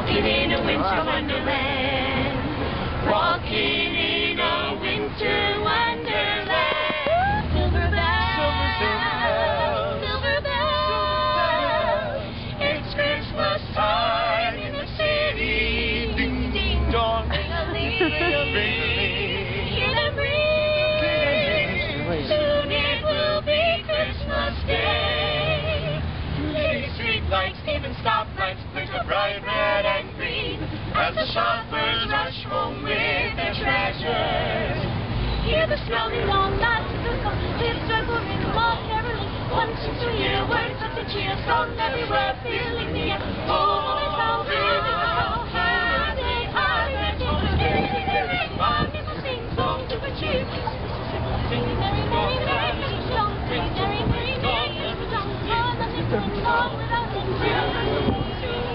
Walking in a winter wonderland. Walking in a winter wonderland. Silver bells. Silver bells. It's Christmas time in the city. Ding ding dong. Hear them ring. Soon it will be Christmas Day. City street lights, even stoplights, glitter bright red and green as the shoppers rush home with their treasures. Hear the smelling long nights of the sun, live joyful in love caroling. One seems to hear words of the cheer sung everywhere, filling the air. Oh, it's how happy, the song, song. The.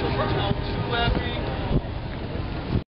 to every